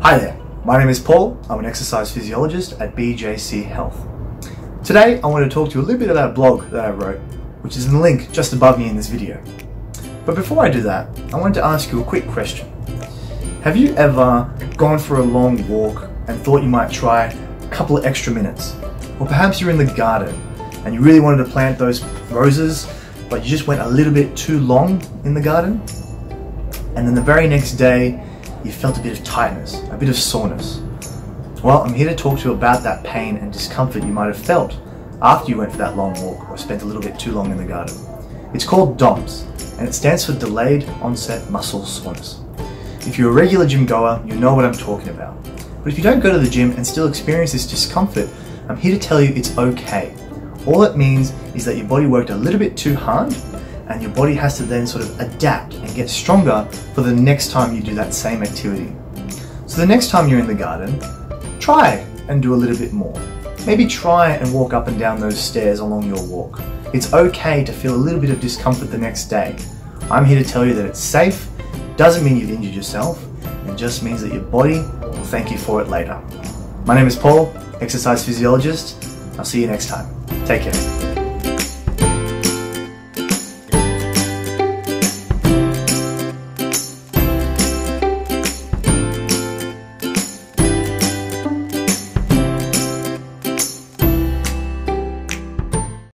Hi there, my name is Paul. I'm an exercise physiologist at BJC Health. Today I want to talk to you a little bit about a blog that I wrote, which is in the link just above me in this video. But before I do that, I wanted to ask you a quick question. Have you ever gone for a long walk and thought you might try a couple of extra minutes? Or perhaps you're in the garden and you really wanted to plant those roses, but you just went a little bit too long in the garden? And then the very next day, you felt a bit of tightness, a bit of soreness. Well, I'm here to talk to you about that pain and discomfort you might have felt after you went for that long walk or spent a little bit too long in the garden. It's called DOMS, and it stands for Delayed Onset Muscle Soreness. If you're a regular gym goer, you know what I'm talking about. But if you don't go to the gym and still experience this discomfort, I'm here to tell you it's okay. All it means is that your body worked a little bit too hard and your body has to then sort of adapt and get stronger for the next time you do that same activity. So the next time you're in the garden, try and do a little bit more. Maybe try and walk up and down those stairs along your walk. It's okay to feel a little bit of discomfort the next day. I'm here to tell you that it's safe, doesn't mean you've injured yourself, it just means that your body will thank you for it later. My name is Paul, exercise physiologist. I'll see you next time. Take care.